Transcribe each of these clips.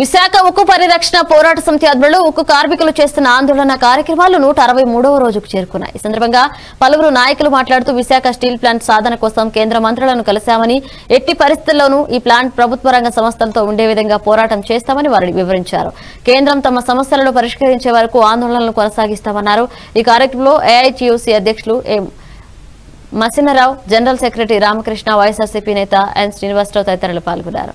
విశాఖ ఉక్కు పరిరక్షణ పోరాట సమితి ఆధ్వర్యంలో ఉక్కు కార్మికులు చేస్తున్న ఆందోళన కార్యక్రమాలు నూట అరవై మూడవ రోజుకు చేరుకున్నాయి. ఈ సందర్భంగా పలువురు నాయకులు మాట్లాడుతూ విశాఖ స్టీల్ ప్లాంట్ సాధన కోసం కేంద్ర మంత్రులను కలిశామని ఎట్టి పరిస్థితుల్లోనూ ఈ ప్లాంట్ ప్రభుత్వ రంగ సంస్థలతో ఉండే విధంగా పోరాటం చేస్తామని వారు వివరించారు. కేంద్రం తమ సమస్యలను పరిష్కరించే వరకు ఆందోళనలు కొనసాగిస్తామన్నారు. ఈ కార్యక్రమంలో ఏఐటీయూసీ అధ్యక్షులు M Masinarao general secretary Ramakrishna YSRCP నేత ఎన్ శ్రీనివాసరావు తదితరులు పాల్గొన్నారు.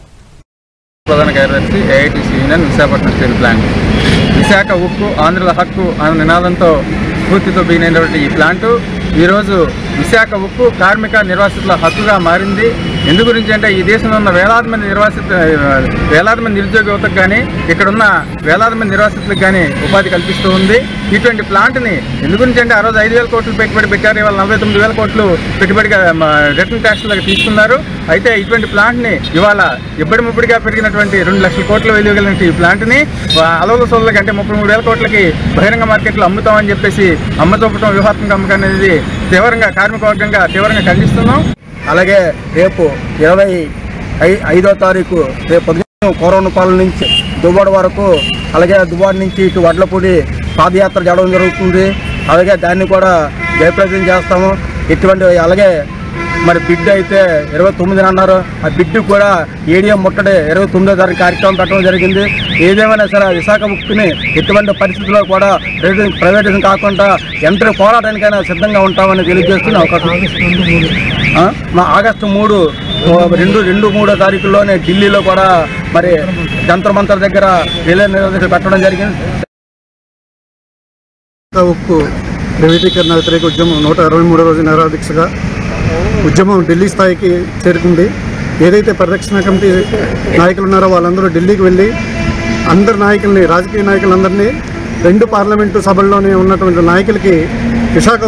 ప్రధాన కార్యదర్శి AITC union Visakhapatnam steel plant. Visakha ఉక్కు ఆంధ్రుల హక్కు అనే నినాదంతో స్ఫూర్తితో బిగినటువంటి ఈ ప్లాంటు. ఈరోజు విశాఖ ఉక్కు కార్మిక నిర్వాసితుల హక్కుగా మారింది. ఎందు గురించి అంటే ఈ దేశంలో ఉన్న వేలాది మంది నిర్వాసిత వేలాది మంది నిరుద్యోగ యువతకు కానీ ఇక్కడ ఉన్న వేలాది మంది నిర్వాసితులకు కానీ ఉపాధి కల్పిస్తూ ఉంది. ఇటువంటి ప్లాంట్ని ఎందు గురించి అంటే ఆ రోజు ఐదు వేల కోట్లు పెట్టుబడి పెట్టారు. ఇవాళ నలభై తొమ్మిది వేల కోట్లు పెట్టుబడిగా రిటర్న్ ట్యాక్స్లకు తీసుకున్నారు. అయితే ఇటువంటి ప్లాంట్ని ఇవాళ ఇబ్బడి ముబ్బడిగా పెరిగినటువంటి రెండు లక్షల కోట్ల విలువ కలిగిన ఈ ప్లాంట్ని అలవల సోళ్ళకి అంటే ముప్పై మూడు వేల కోట్లకి బహిరంగ మార్కెట్లో అమ్ముతామని చెప్పేసి అమ్మ చూపటం వ్యూహాత్మక అమ్మకం అనేది తీవ్రంగా కార్మిక వర్గంగా తీవ్రంగా ఖండిస్తున్నాం. అలాగే రేపు ఇరవై ఐ ఐదో తారీఖు రేపు ఉదయం కోరవనపాలెం నుంచి దువ్వాడ వరకు అలాగే దువ్వాడ నుంచి ఇటు వడ్లపూడి పాదయాత్ర చేయడం జరుగుతుంది. అలాగే దాన్ని కూడా జయప్రదం చేస్తాము. ఇటువంటి అలాగే మరి బిడ్ అయితే ఇరవై తొమ్మిదిన అన్నారు. ఆ బిడ్ కూడా ఏడిఎం ముట్టడి ఇరవై తొమ్మిదో తారీఖు కార్యక్రమం పెట్టడం జరిగింది. ఏదేమైనా సరే విశాఖ ముక్తిని ఎటువంటి పరిస్థితుల్లో కూడా ప్రైవేట్ ప్రైవేటైజేషన్ కాకుండా ఎంత పోరాటానికైనా సిద్ధంగా ఉంటామని తెలియజేస్తున్న అవకాశం మా ఆగస్టు మూడు రెండు రెండు మూడో తారీఖుల్లోనే ఢిల్లీలో కూడా మరి జంతర్ మంతర్ దగ్గర రిలే నిరోధకులు పెట్టడం జరిగింది. విశాఖ ఉక్కు ప్రైవేటీకరణ వ్యతిరేక ఉద్యమం నూట అరవై మూడో రోజు నిరాదీక్షగా ఉద్యమం ఢిల్లీ స్థాయికి చేరుకుంది. ఏదైతే పరిరక్షణ కమిటీ నాయకులు ఉన్నారో వాళ్ళందరూ ఢిల్లీకి వెళ్ళి అందరి నాయకుల్ని రాజకీయ నాయకులందరినీ రెండు పార్లమెంటు సభల్లోనే ఉన్నటువంటి నాయకులకి విశాఖ